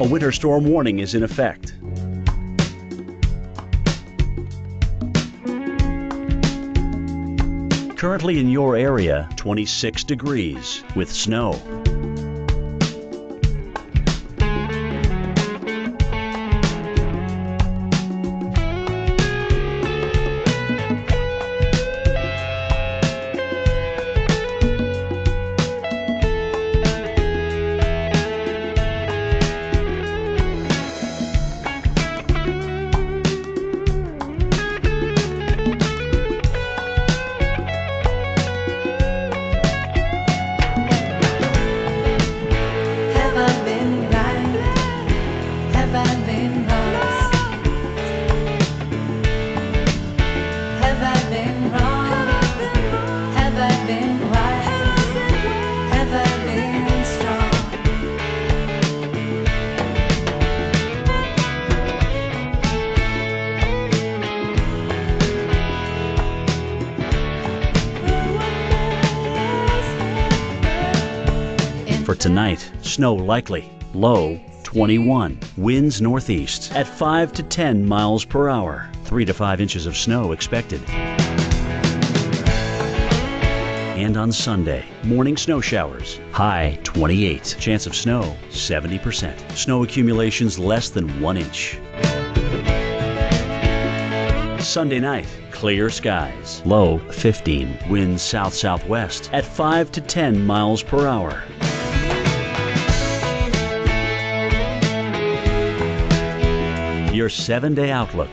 A winter storm warning is in effect. Currently in your area, 26 degrees with snow. For tonight, snow likely. Low 21. Winds northeast at 5 to 10 miles per hour. 3 to 5 inches of snow expected. And on Sunday, morning snow showers. High 28. Chance of snow 70%. Snow accumulations less than 1 inch. Sunday night, clear skies. Low 15. Winds south southwest at 5 to 10 miles per hour. Your seven day outlook.